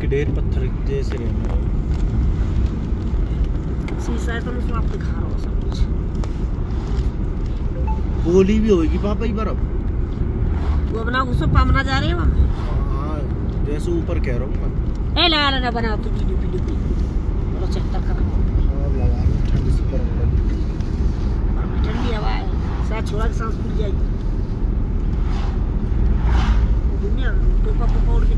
के ढेर पत्थर जैसे रहे हैं होली भी होगी पापा ही अब वो अपना उसको पामना जा रहे हैं हाँ जैसे ऊपर कह रहा हूँ मैं ए लगा लेना बना तू वीडियो पीडी पी बोलो चक्कर कर ठंड सी पर ठंडी हवा है शायद छोड़ा की सांस फूट जाएगी दुनिया तो पापा उड़ के